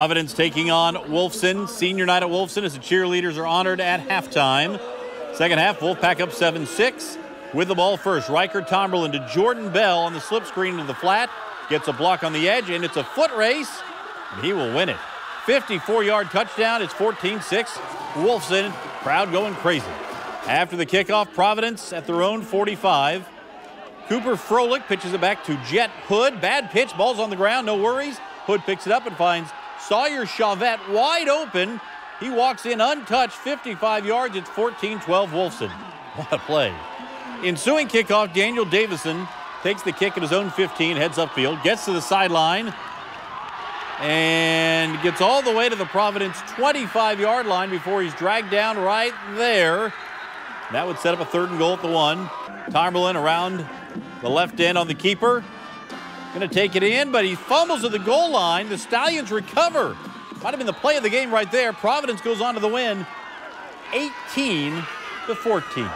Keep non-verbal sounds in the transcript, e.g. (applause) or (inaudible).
Providence taking on Wolfson. Senior night at Wolfson as the cheerleaders are honored at halftime. Second half, Wolfpack up 7 6. With the ball first, Riker Tomberlin to Jordan Bell on the slip screen to the flat. Gets a block on the edge, and it's a foot race, and he will win it. 54 yard touchdown. It's 14 6. Wolfson, crowd going crazy. After the kickoff, Providence at their own 45. Cooper Froelich pitches it back to Jet Hood. Bad pitch, ball's on the ground, no worries. Hood picks it up and finds Sawyer Chavette wide open. He walks in untouched, 55 yards. It's 14 12 Wolfson. (laughs) What a play. Ensuing kickoff, Daniel Davison takes the kick at his own 15, heads upfield, gets to the sideline, and gets all the way to the Providence 25 yard line before he's dragged down right there. That would set up a third and goal at the one. Tomberlin around the left end on the keeper. Going to take it in, but he fumbles at the goal line. The Stallions recover. Might have been the play of the game right there. Providence goes on to the win 18 to 14.